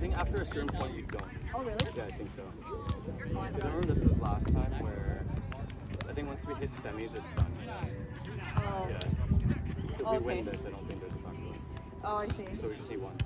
think after a certain point you don't. Oh really? Yeah, I think so. I remember this was last time where I think once we hit semis, it's done. Oh. Yeah. So if we win Okay. this, I don't think there's a back. Oh, I see. So we just need one.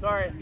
Sorry.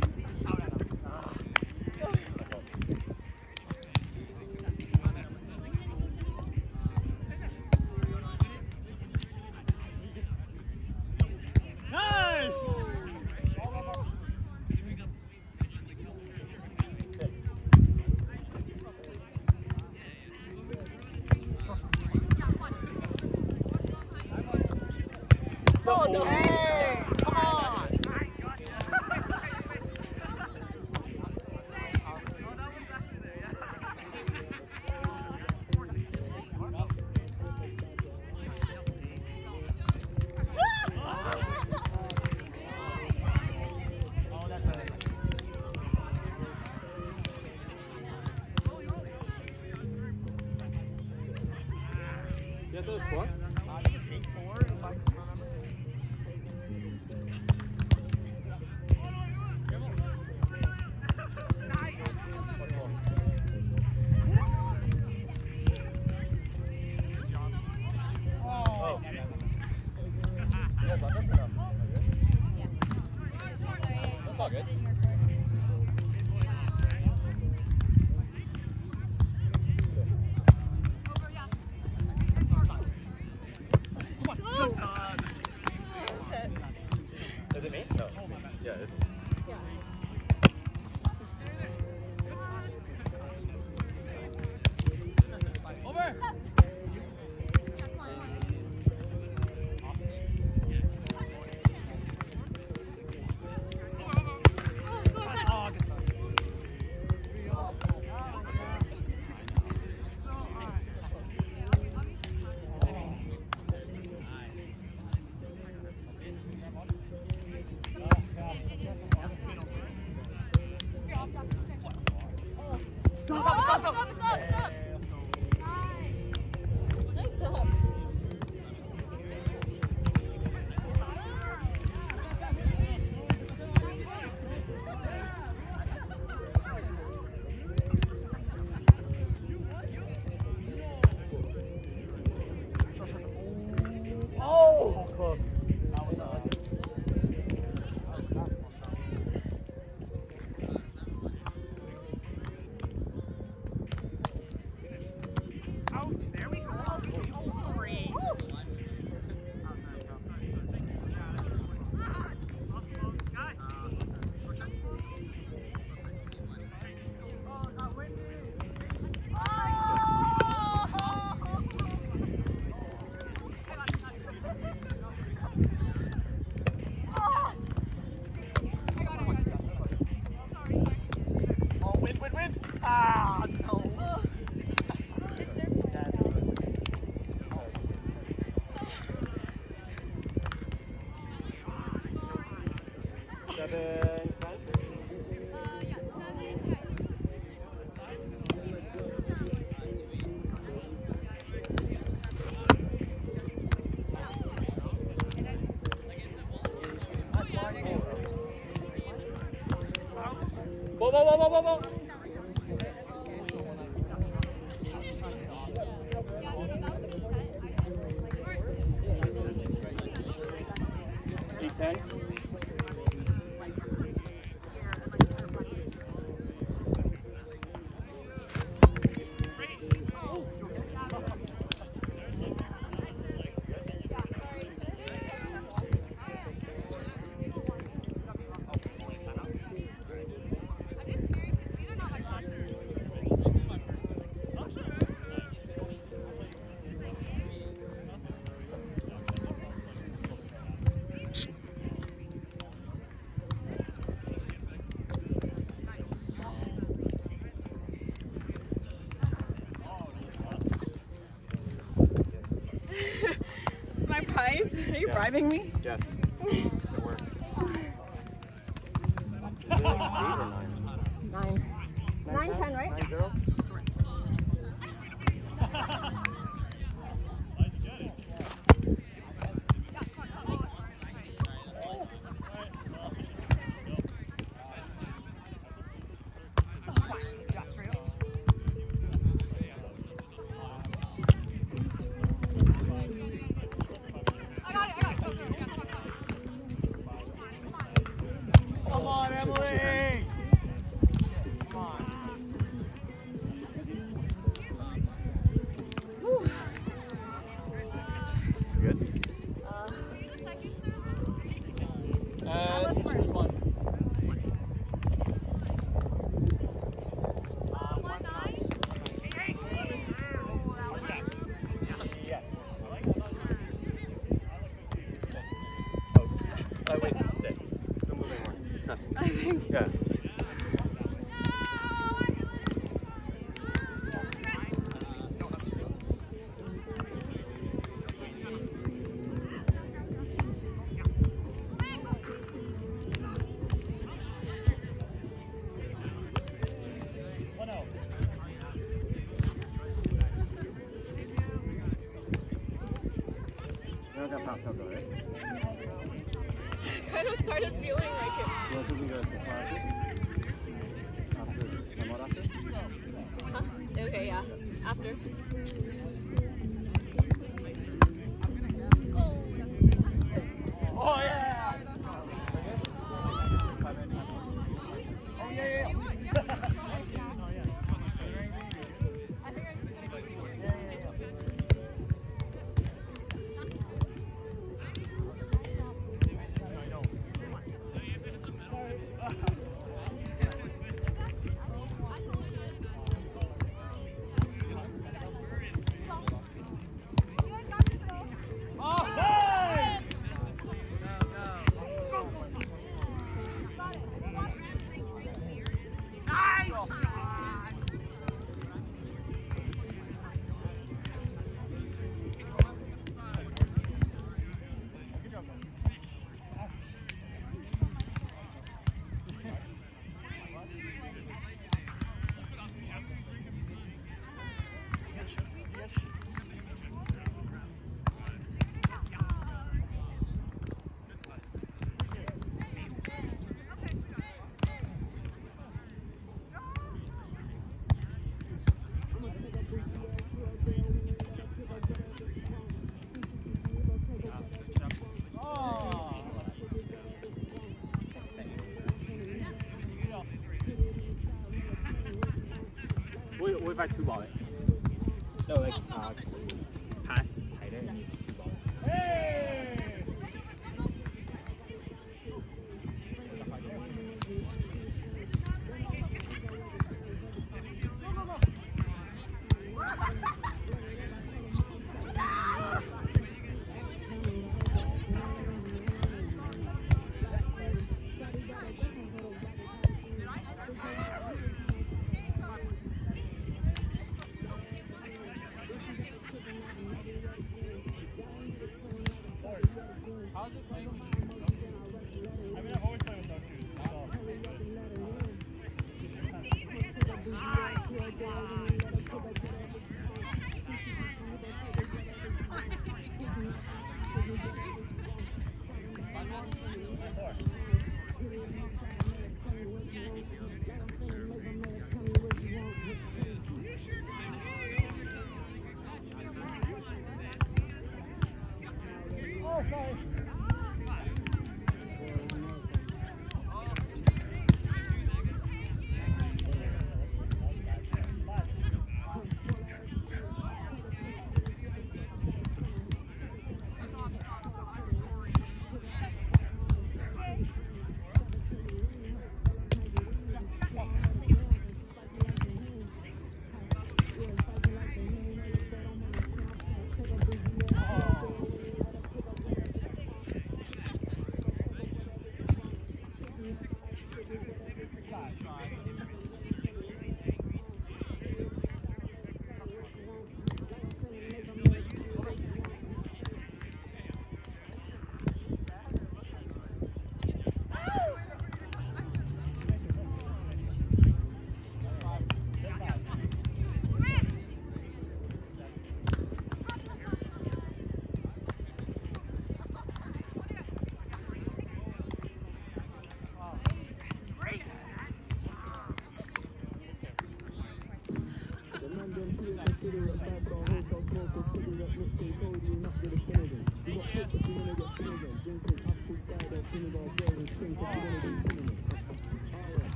Bribing me? Yes. It works. Is it like eight or nine? Nine. Nine, ten, right? Nine zero? We don't got popped up though, right? kind of started feeling like it. You want to go to practice? After, come out after? Huh? Okay, yeah. After. I two ball? No, like uh,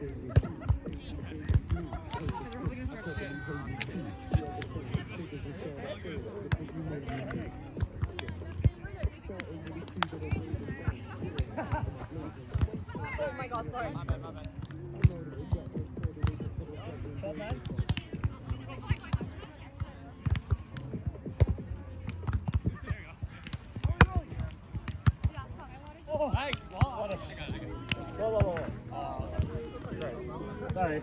oh my god, oh, nice, what a shot. Sorry.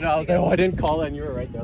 No, I was like, oh, I didn't call it, and you were right there.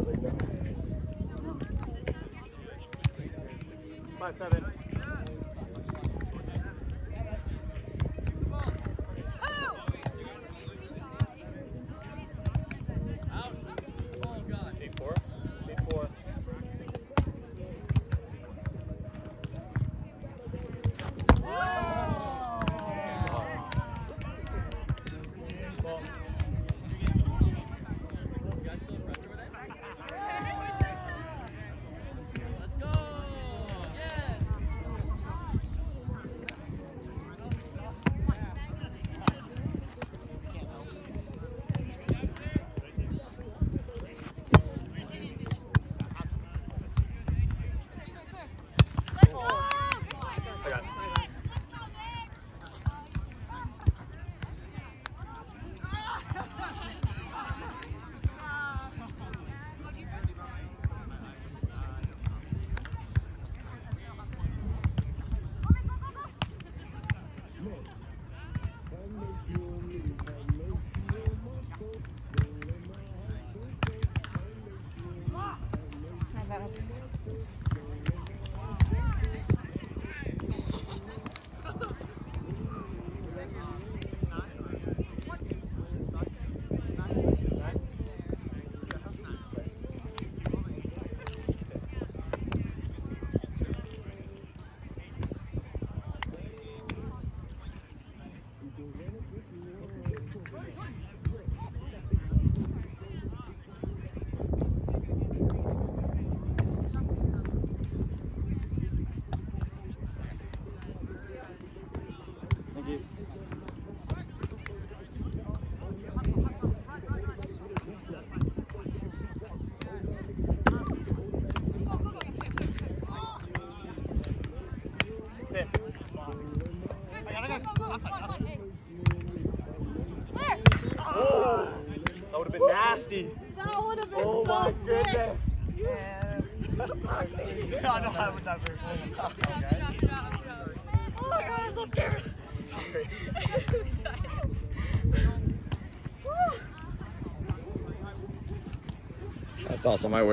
Awesome. I wish.